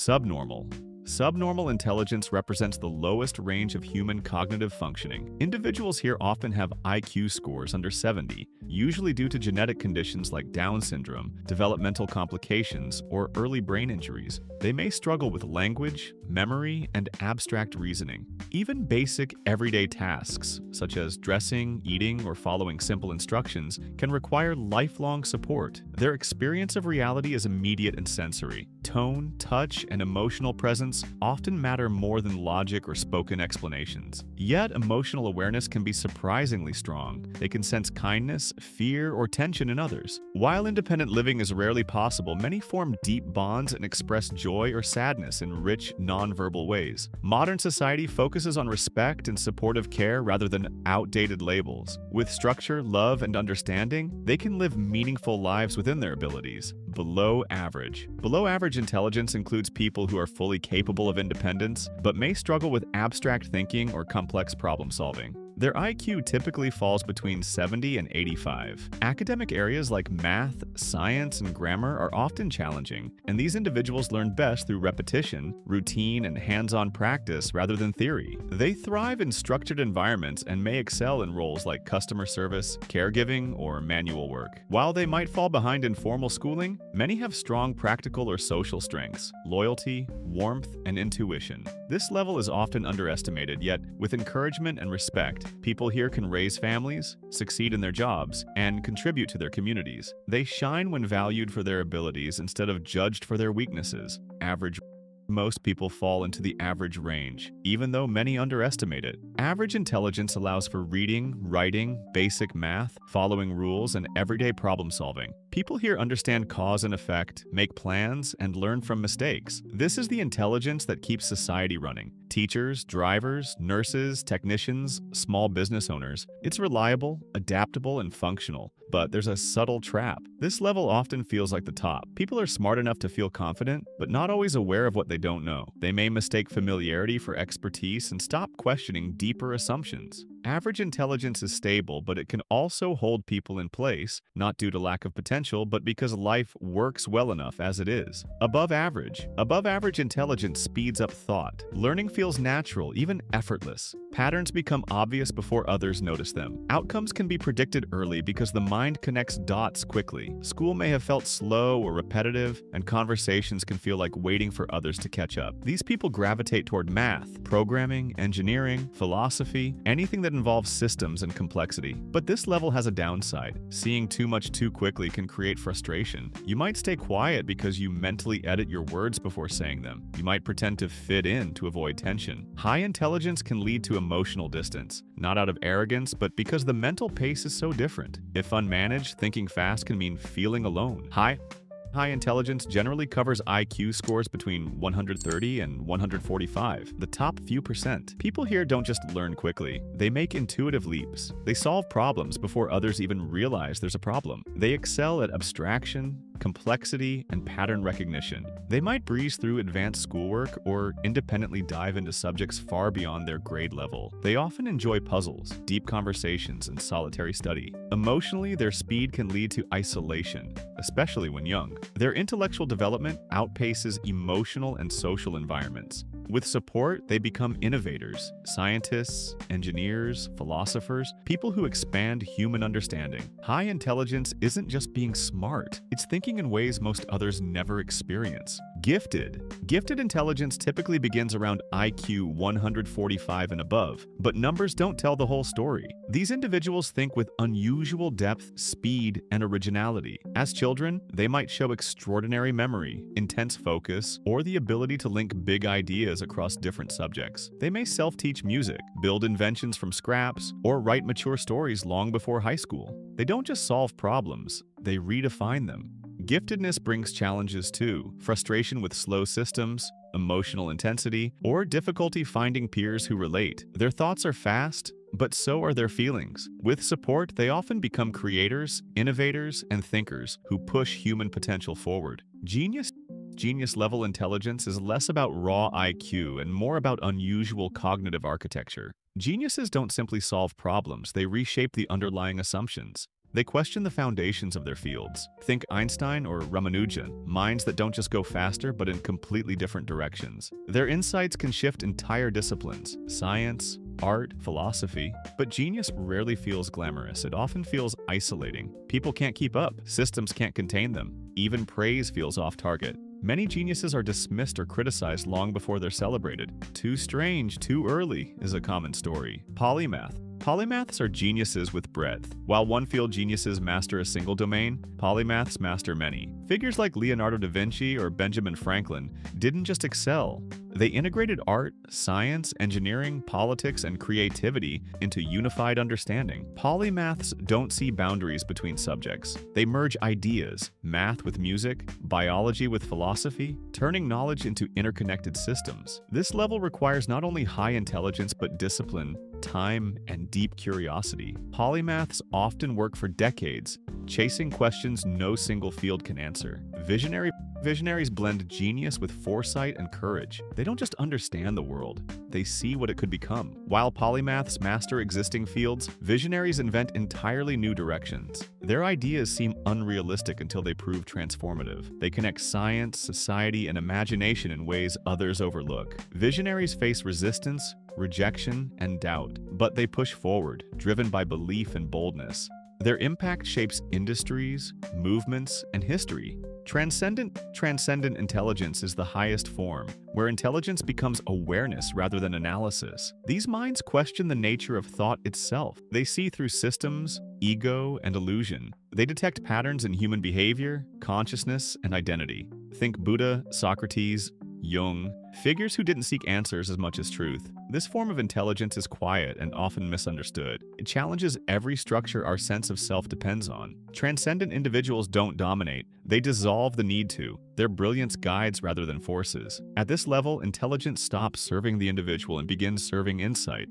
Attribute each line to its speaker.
Speaker 1: Subnormal. Subnormal intelligence represents the lowest range of human cognitive functioning. Individuals here often have IQ scores under 70, usually due to genetic conditions like Down syndrome, developmental complications, or early brain injuries. They may struggle with language, memory, and abstract reasoning. Even basic, everyday tasks, such as dressing, eating, or following simple instructions, can require lifelong support. Their experience of reality is immediate and sensory. Tone, touch, and emotional presence often matter more than logic or spoken explanations. Yet, emotional awareness can be surprisingly strong. They can sense kindness, fear, or tension in others. While independent living is rarely possible, many form deep bonds and express joy or sadness in rich, nonverbal ways. Modern society focuses on respect and supportive care rather than outdated labels. With structure, love, and understanding, they can live meaningful lives within their abilities. Below average. Below average intelligence includes people who are fully capable of independence, but may struggle with abstract thinking or complex problem solving. Their IQ typically falls between 70 and 85. Academic areas like math, science, and grammar are often challenging, and these individuals learn best through repetition, routine, and hands-on practice rather than theory. They thrive in structured environments and may excel in roles like customer service, caregiving, or manual work. While they might fall behind in formal schooling, many have strong practical or social strengths, loyalty, warmth, and intuition. This level is often underestimated, yet with encouragement and respect, People here can raise families, succeed in their jobs, and contribute to their communities. They shine when valued for their abilities instead of judged for their weaknesses. Average most people fall into the average range, even though many underestimate it. Average intelligence allows for reading, writing, basic math, following rules, and everyday problem solving. People here understand cause and effect, make plans, and learn from mistakes. This is the intelligence that keeps society running. Teachers, drivers, nurses, technicians, small business owners. It's reliable, adaptable, and functional. But there's a subtle trap. This level often feels like the top. People are smart enough to feel confident, but not always aware of what they don't know. They may mistake familiarity for expertise and stop questioning deeper assumptions. Average intelligence is stable, but it can also hold people in place, not due to lack of potential, but because life works well enough as it is. Above average. Above average intelligence speeds up thought. Learning feels natural, even effortless. Patterns become obvious before others notice them. Outcomes can be predicted early because the mind connects dots quickly. School may have felt slow or repetitive, and conversations can feel like waiting for others to catch up. These people gravitate toward math, programming, engineering, philosophy, anything that that involves systems and complexity. But this level has a downside. Seeing too much too quickly can create frustration. You might stay quiet because you mentally edit your words before saying them. You might pretend to fit in to avoid tension. High intelligence can lead to emotional distance, not out of arrogance, but because the mental pace is so different. If unmanaged, thinking fast can mean feeling alone. High High intelligence generally covers IQ scores between 130 and 145, the top few percent. People here don't just learn quickly, they make intuitive leaps. They solve problems before others even realize there's a problem. They excel at abstraction, complexity, and pattern recognition. They might breeze through advanced schoolwork or independently dive into subjects far beyond their grade level. They often enjoy puzzles, deep conversations, and solitary study. Emotionally, their speed can lead to isolation, especially when young. Their intellectual development outpaces emotional and social environments. With support, they become innovators, scientists, engineers, philosophers, people who expand human understanding. High intelligence isn't just being smart, it's thinking in ways most others never experience. Gifted. Gifted intelligence typically begins around IQ 145 and above, but numbers don't tell the whole story. These individuals think with unusual depth, speed, and originality. As children, they might show extraordinary memory, intense focus, or the ability to link big ideas across different subjects. They may self-teach music, build inventions from scraps, or write mature stories long before high school. They don't just solve problems, they redefine them. Giftedness brings challenges too, frustration with slow systems, emotional intensity, or difficulty finding peers who relate. Their thoughts are fast, but so are their feelings. With support, they often become creators, innovators, and thinkers who push human potential forward. Genius genius level intelligence is less about raw IQ and more about unusual cognitive architecture. Geniuses don't simply solve problems, they reshape the underlying assumptions. They question the foundations of their fields. Think Einstein or Ramanujan, minds that don't just go faster but in completely different directions. Their insights can shift entire disciplines, science, art, philosophy, but genius rarely feels glamorous. It often feels isolating. People can't keep up, systems can't contain them, even praise feels off target. Many geniuses are dismissed or criticized long before they're celebrated. Too strange, too early is a common story. Polymath. Polymaths are geniuses with breadth. While one field geniuses master a single domain, polymaths master many. Figures like Leonardo da Vinci or Benjamin Franklin didn't just excel, they integrated art, science, engineering, politics, and creativity into unified understanding. Polymaths don't see boundaries between subjects. They merge ideas, math with music, biology with philosophy, turning knowledge into interconnected systems. This level requires not only high intelligence but discipline, time, and deep curiosity. Polymaths often work for decades, chasing questions no single field can answer. Visionary Visionaries blend genius with foresight and courage. They don't just understand the world, they see what it could become. While polymaths master existing fields, visionaries invent entirely new directions. Their ideas seem unrealistic until they prove transformative. They connect science, society, and imagination in ways others overlook. Visionaries face resistance, rejection, and doubt, but they push forward, driven by belief and boldness. Their impact shapes industries, movements, and history. Transcendent transcendent intelligence is the highest form, where intelligence becomes awareness rather than analysis. These minds question the nature of thought itself. They see through systems, ego, and illusion. They detect patterns in human behavior, consciousness, and identity. Think Buddha, Socrates, Jung, figures who didn't seek answers as much as truth. This form of intelligence is quiet and often misunderstood. It challenges every structure our sense of self depends on. Transcendent individuals don't dominate, they dissolve the need to. Their brilliance guides rather than forces. At this level, intelligence stops serving the individual and begins serving insight.